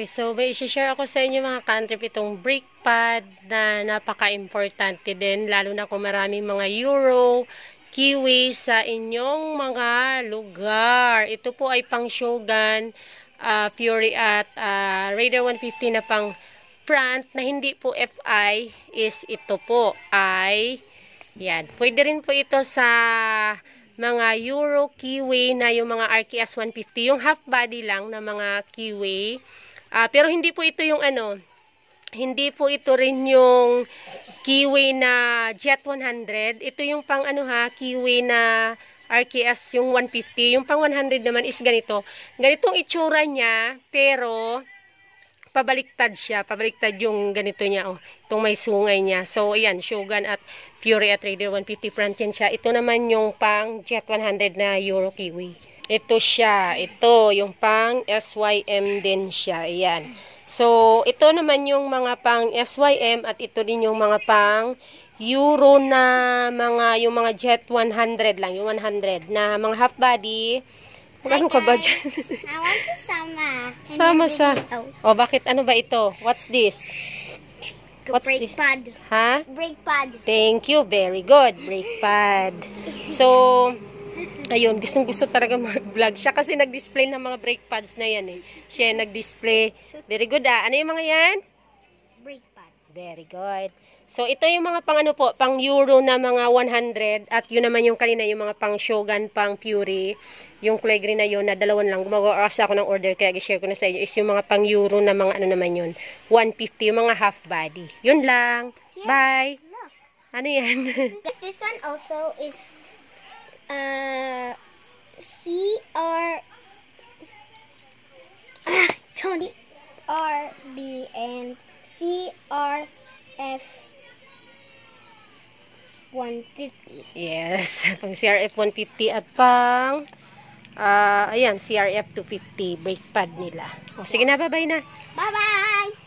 Okay, so may share ako sa inyo mga kantrip itong brake pad na napaka-importante din, lalo na kung maraming mga euro, kiwi sa inyong mga lugar. Ito po ay pang Shogun, uh, Fury at uh, Raider 150 na pang front na hindi po FI is ito po ay yan. Pwede rin po ito sa mga Euro Kiwi na yung mga RKS 150, yung half body lang na mga Kiwi. Uh, pero hindi po ito yung ano, hindi po ito rin yung Kiwi na Jet 100. Ito yung pang ano ha, Kiwi na RKS yung 150. Yung pang 100 naman is ganito. Ganitong itsura niya, pero pabaliktad siya. Pabaliktad yung ganito niya. Oh, itong may sungay niya. So, ayan, Shogun at Fury at Raider 150 front yan siya. Ito naman yung pang Jet 100 na Euro Kiwi. Ito siya. Ito, yung pang SYM din siya. Ayan. So, ito naman yung mga pang SYM at ito din yung mga pang Euro na mga, yung mga Jet 100 lang, yung 100 na mga half body. Magkano ka ba dyan? I want to sama. Sama sa... Oh, bakit? Ano ba ito? What's this? What's brake this? pad. Ha? Brake pad. Thank you. Very good. Brake pad. So, ayun, gustong gusto talaga mag-vlog siya kasi nag-display ng mga brake pads na yan eh. Siya nag-display. Very good ah. Ano yung mga yan? Brake pad. Very good. So, ito yung mga pang ano po, pang euro na mga 100 at yun naman yung kanina, yung mga pang Shogun, pang Fury. Yung kulay green na yun na dalawan lang. Gumagawa ako ng order kaya i-share ko na sa inyo is yung mga pang euro na mga ano naman yun. 150, yung mga half body. Yun lang. Bye. Look. Ano yan? This one also is uh CR ah, Tony RB and CRF 150. yes. Pang CRF 150 at pang ah ayan, CRF 250 brake pad nila. O, sige na, bye-bye na. Bye bye.